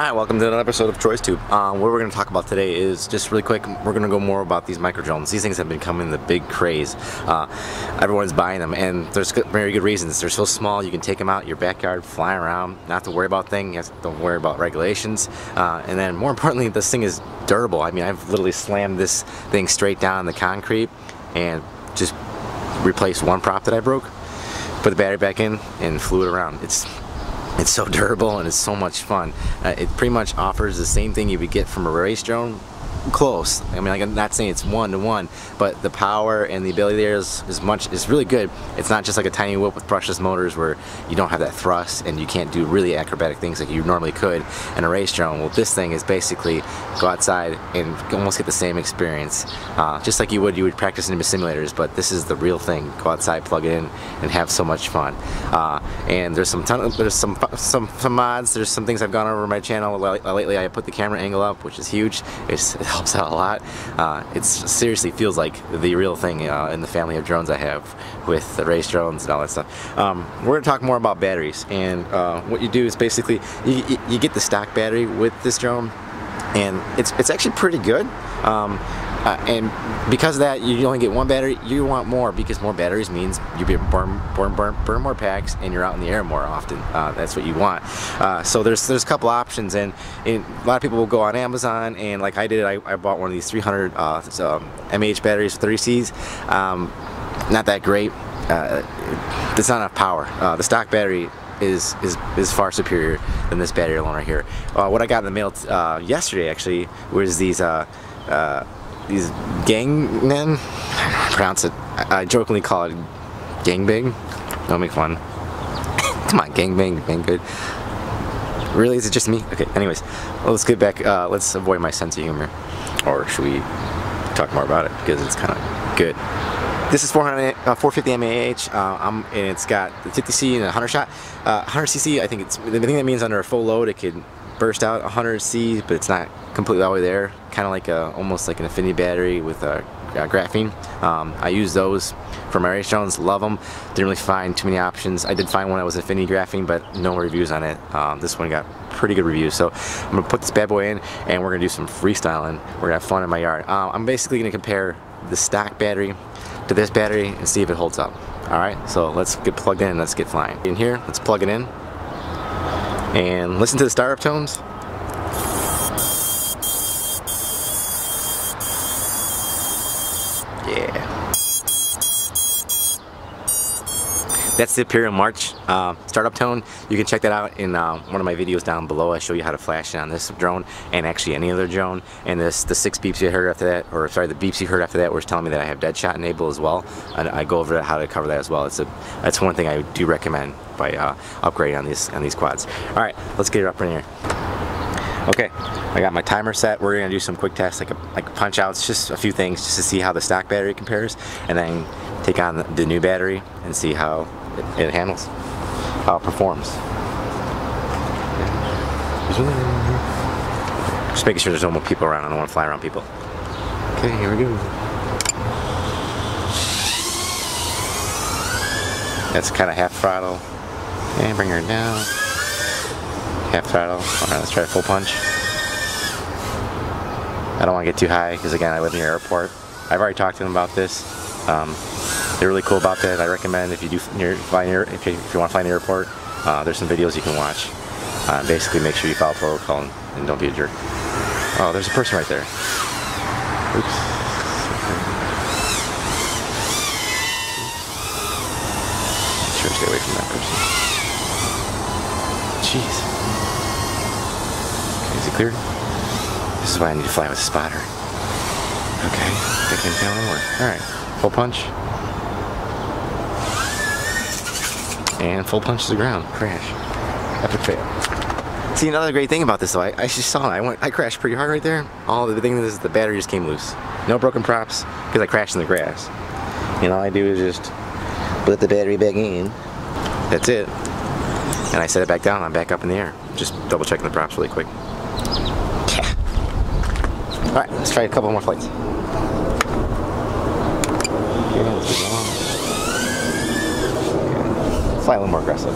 Hi, welcome to another episode of Troy's Tube. Um, what we're going to talk about today is just really quick. We're going to go more about these micro drones. These things have become the big craze. Uh, everyone's buying them, and there's very good reasons. They're so small, you can take them out your backyard, fly around, not to worry about things. Don't worry about regulations. Uh, and then, more importantly, this thing is durable. I mean, I've literally slammed this thing straight down the concrete and just replaced one prop that I broke, put the battery back in, and flew it around. It's it's so durable and it's so much fun. Uh, it pretty much offers the same thing you would get from a race drone close. I mean, like, I'm not saying it's one to one, but the power and the ability there is, is much is really good. It's not just like a Tiny Whoop with brushless motors where you don't have that thrust and you can't do really acrobatic things like you normally could in a race drone. Well, this thing is basically go outside and almost get the same experience, uh, just like you would you would practice in the simulators. But this is the real thing. Go outside, plug it in, and have so much fun. Uh, and there's some ton of, there's some some some mods. There's some things I've gone over my channel lately. I put the camera angle up, which is huge. It's, helps out a lot. Uh, it seriously feels like the real thing uh, in the family of drones I have with the race drones and all that stuff. Um, we're going to talk more about batteries and uh, what you do is basically you, you, get the stock battery with this drone and it's, it's actually pretty good. Um, uh, and because of that, you only get one battery. You want more because more batteries means you burn, burn, burn, burn more packs, and you're out in the air more often. Uh, that's what you want. Uh, so there's there's a couple options, and, and, a lot of people will go on Amazon, and like I did, I, I bought one of these 300 uh, so, MAH batteries, 30Cs. Um, not that great. Uh, it's not enough power. Uh, the stock battery is, is, is far superior than this battery alone right here. What I got in the mail yesterday actually was these these Gaoneng, pronounce it, I, jokingly call it gangbang. Don't make fun. Come on, gangbang, Banggood. Really, is it just me? Okay, anyways, well, let's get back, uh, let's avoid my sense of humor. Or should we talk more about it, because it's kind of good. This is 400, uh, 450 mAh, uh, and it's got the 50C and a 100 shot. Uh, 100cc, I think it's, the thing that means under a full load, it could burst out 100C, but it's not completely all the way there. Kind of like a, almost like an infinity battery with a, a graphene. Um, I use those for my race drones, love them. Didn't really find too many options. I did find one that was infinity graphene, but no reviews on it. Um, this one got pretty good reviews. So I'm gonna put this bad boy in and we're gonna do some freestyling. We're gonna have fun in my yard. Uh, I'm basically gonna compare the stock battery to this battery and see if it holds up. All right, so let's get plugged in and let's get flying. In here, let's plug it in and listen to the startup tones. That's the Imperial March uh, startup tone. You can check that out in uh, one of my videos down below. I show you how to flash it on this drone and actually any other drone. And this, the six beeps you heard after that, or sorry, the beeps you heard after that was telling me that I have DShot enabled as well. And I go over how to cover that as well. It's a, that's one thing I do recommend by uh, upgrading on these on these quads. All right, let's get it up in here. Okay, I got my timer set. We're gonna do some quick tests, like a, like punch outs, just a few things, just to see how the stock battery compares, and then take on the new battery and see how it, handles, how it performs. Just making sure there's no more people around. I don't want to fly around people. Okay, here we go. That's kind of half throttle. And bring her down. Half throttle. Alright, let's try full punch. I don't want to get too high because again I live near airport. I've already talked to them about this. Um, they're really cool about that. I recommend if you do near, fly near, if you, if you want to fly in the airport, uh, there's some videos you can watch. Uh, basically, make sure you follow protocol and, and, don't be a jerk. Oh, there's a person right there. Oops. Sure stay away from that person. Jeez. Okay, is it clear? This is why I need to fly with a spotter. Okay, taking down more. Alright, full punch. And full punch to the ground. Crash. Epic fail. See, another great thing about this though, I, I just saw it. I went, I crashed pretty hard right there. All the thing is the battery just came loose. No broken props, because I crashed in the grass. And all I do is just put the battery back in. That's it and I set it back down I'm back up in the air. Just double checking the props really quick. Yeah. Alright, let's try a couple more flights. Okay, Fly a little more aggressive.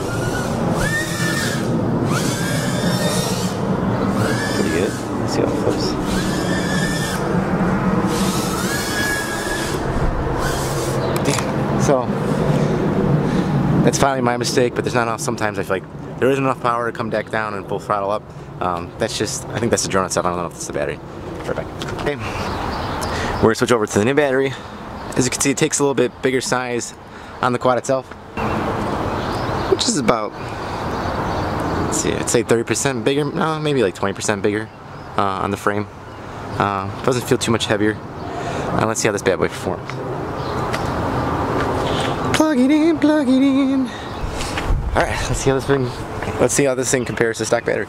see how it flips. So that's finally my mistake, but there's not enough. Sometimes I feel like there isn't enough power to come back down and full throttle up. Um, that's just, I think that's the drone itself. I don't know if it's the battery. Right back. Okay. We're gonna switch over to the new battery. As you can see, it takes a little bit bigger size on the quad itself, which is about, let's see, I'd say 30% bigger, no, maybe like 20% bigger uh, on the frame. Uh, doesn't feel too much heavier. Uh, let's see how this bad boy performs. Plug it in, plug it in. All right, let's see how this thing, let's see how this thing compares to stock battery.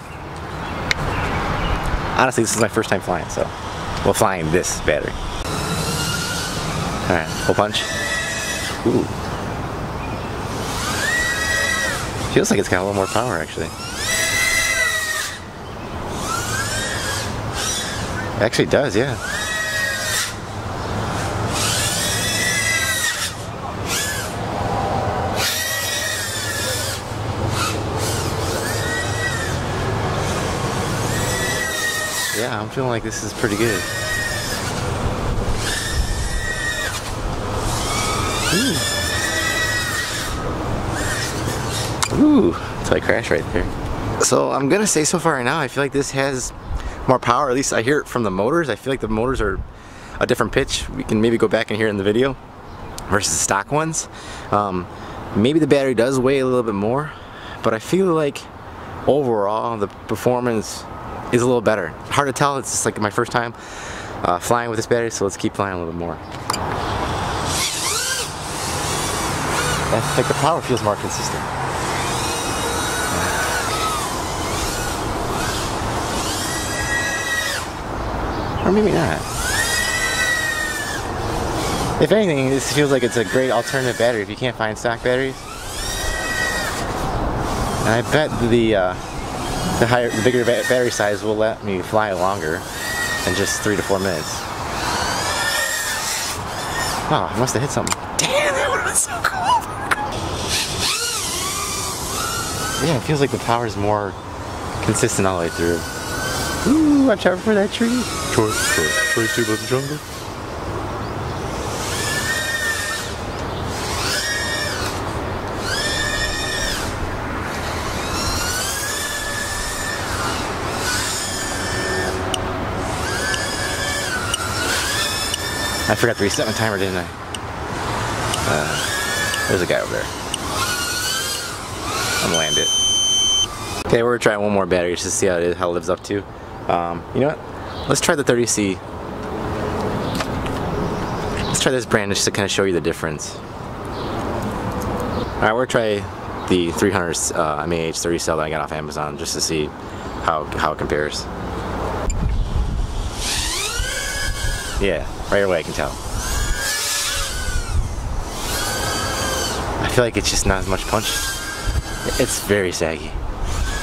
Honestly, this is my first time flying, so, well, flying this battery. All right, full punch. Ooh. Feels like it's got a little more power, actually. Actually, it does, yeah. Yeah, I'm feeling like this is pretty good. Ooh. Ooh, until I crash right there. So I'm gonna say so far right now, I feel like this has more power. At least I hear it from the motors. I feel like the motors are a different pitch. We can maybe go back and hear it in the video versus the stock ones. Um, maybe the battery does weigh a little bit more, but I feel like overall the performance is a little better. Hard to tell, it's just like my first time uh, flying with this battery, so let's keep flying a little bit more. I think the power feels more consistent. Or maybe not. If anything, this feels like it's a great alternative battery if you can't find stock batteries. And I bet the uh, the higher, the bigger ba battery size will let me fly longer than just three to four minutes. Oh, I must have hit something. Damn, that would have been so cool. Yeah, it feels like the power is more consistent all the way through. Ooh, watch out for that tree. Troy, Troy, too about the jungle. I forgot to reset my timer, didn't I? Uh, there's a guy over there. I'm gonna land it. Okay, we're gonna try one more battery just to see how it, is, how it lives up to. Um, you know what? Let's try the 30C. Let's try this brand just to kind of show you the difference. Alright, we're gonna try the 300 uh, MAH 30 cell that I got off Amazon just to see how, how it compares. Yeah, right away I can tell. I feel like it's just not as much punch. It's very saggy.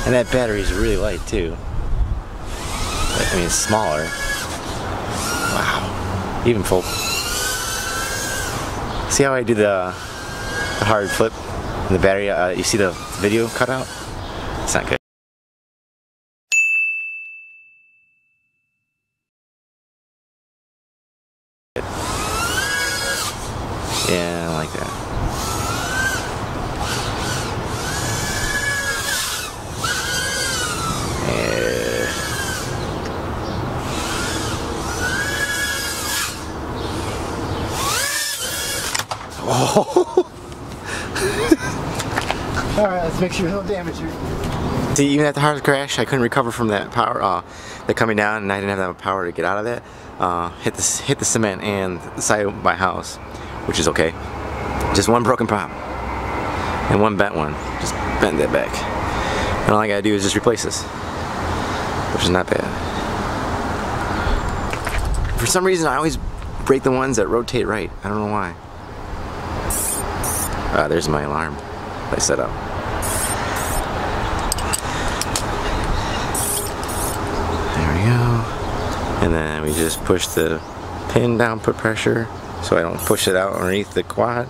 And that battery is really light too. I mean, smaller. Wow. Even full. See how I do the, the hard flip the battery? Uh, you see the video cut out? It's not good. Yeah, I like that. Yeah. Oh. All right, let's make sure no damage here. See, even at the hard crash, I couldn't recover from that power, uh, that coming down, and I didn't have that power to get out of that. Uh, hit the hit the cement and the side of my house, which is okay. Just one broken prop and one bent one. Just bend that back. And all I gotta do is just replace this, which is not bad. For some reason, I always break the ones that rotate right. I don't know why. Ah, there's my alarm I set up. There we go. And then we just push the pin down, put pressure, so I don't push it out underneath the quad.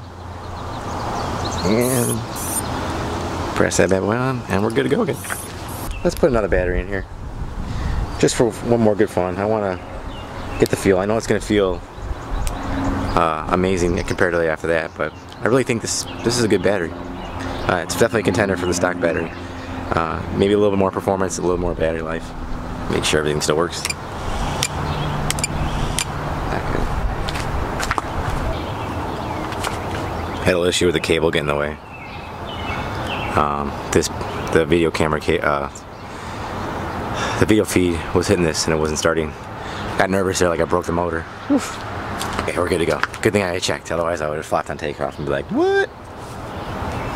And press that bad boy on, and we're good to go again. Let's put another battery in here. just for one more good fun. I want to get the feel. I know it's going to feel uh, amazing comparatively after that, but I really think this this is a good battery. Uh, it's definitely a contender for the stock battery. Uh, maybe a little bit more performance, a little more battery life. Make sure everything still works. Had a little issue with the cable getting in the way. Um, this the video camera uh, the video feed was hitting this and it wasn't starting. Got nervous there like I broke the motor. Oof. Okay, we're good to go. Good thing I checked, otherwise I would have flopped on takeoff and be like, what?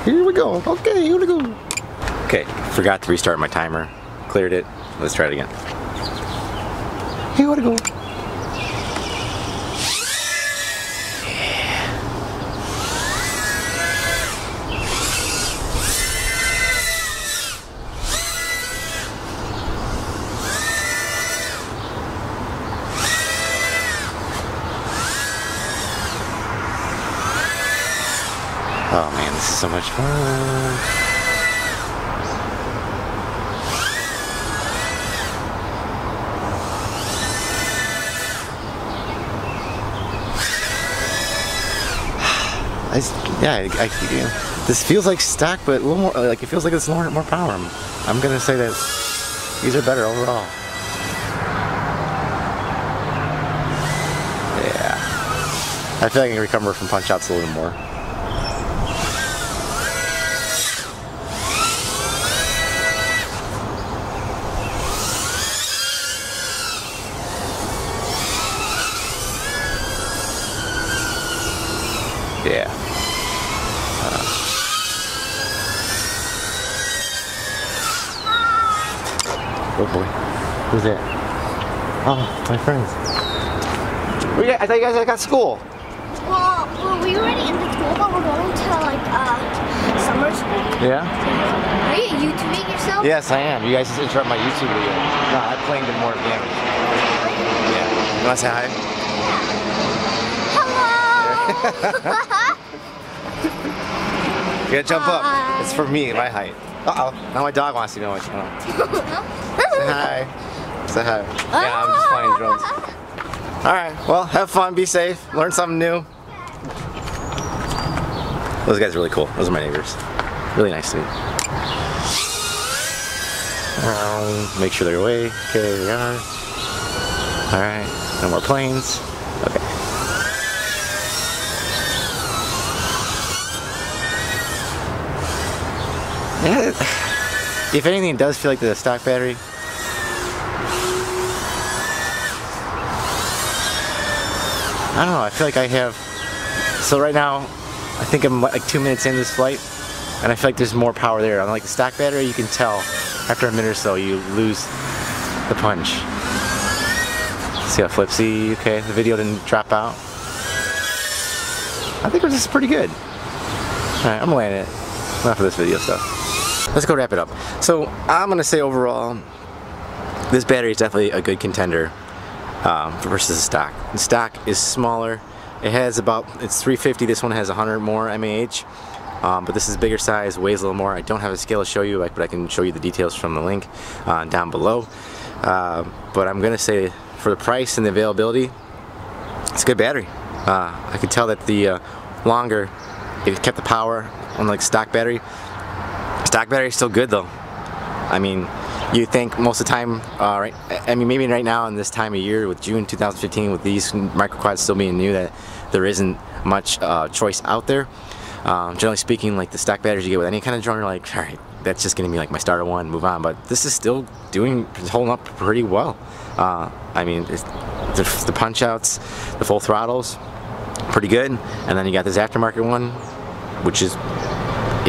Here we go. Okay, here we go. Okay, forgot to restart my timer. Cleared it. Let's try it again. Here we go. Oh man, this is so much fun. I, yeah, I, I, yeah, this feels like stock, but a little more, like it feels like it's more, more power. I'm, I'm gonna say that these are better overall. Yeah. I feel like I can recover from punch outs a little more. Oh boy. Who's that? Oh, my friends. Got, I thought you guys got school. Well, well, we were already in the school, but we're going to like uh, summer school. Yeah? Are you YouTubing yourself? Yes, I am. You guys just interrupt my YouTube video. No, I'm playing the more damage. Yeah. You want to say hi? Hello. You gotta jump up. It's for me, my height. Uh oh. Now my dog wants to know what you know. Say hi. Say hi. Yeah, I'm just flying drones. Alright, well, have fun, be safe, learn something new. Those guys are really cool. Those are my neighbors. Really nice to meet. Um, make sure they're away. Okay, they are. Alright, no more planes. If anything, it does feel like the stock battery. I don't know, I feel like I have, so right now, I think I'm like two minutes into this flight, and I feel like there's more power there. Unlike the stock battery, you can tell after a minute or so you lose the punch. See how flipsy, okay, the video didn't drop out. I think this is pretty good. Alright, I'm landing it. Enough of this video stuff. Let's go wrap it up. So I'm gonna say overall, this battery is definitely a good contender um, versus the stock. The stock is smaller. It has about, it's 350, this one has 100 more mAh. Um, but this is bigger size, weighs a little more. I don't have a scale to show you, but I can show you the details from the link uh, down below. Uh, but I'm gonna say for the price and the availability, it's a good battery. Uh, I could tell that the uh, longer, it kept the power, unlike stock battery. Stock battery is still good though. I mean, you think most of the time, uh, right, I mean maybe right now in this time of year with June 2015 with these microquads still being new that there isn't much uh, choice out there. Um, generally speaking, like the stack batteries you get with any kind of drone, you're like, all right, that's just gonna be like my starter one, move on. But this is still doing, holding up pretty well. Uh, I mean, the, the punch outs, the full throttles, pretty good. And then you got this aftermarket one, which is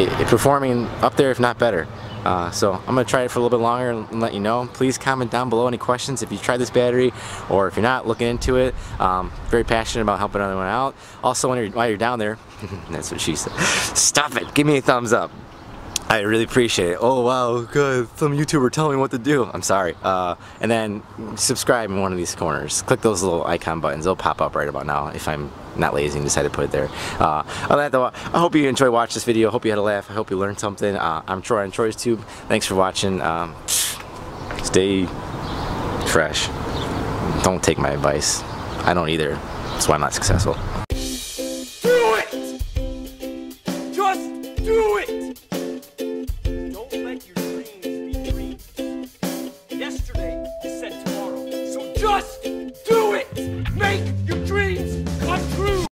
performing up there, if not better. Uh, so I'm gonna try it for a little bit longer and let you know. Please comment down below any questions if you tried this battery or if you're not looking into it. Um, very passionate about helping everyone out. Also, when you're, while you're down there, that's what she said. Stop it! Give me a thumbs up. I really appreciate it. Oh wow, good. Some YouTuber telling me what to do. I'm sorry. Uh, and then subscribe in one of these corners. Click those little icon buttons. They'll pop up right about now if I'm not lazy and decide to put it there. Uh, that I hope you enjoyed watching this video. I hope you had a laugh. I hope you learned something. Uh, I'm Troy on Troy's Tube. Thanks for watching. Um, stay fresh. Don't take my advice. I don't either. That's why I'm not successful.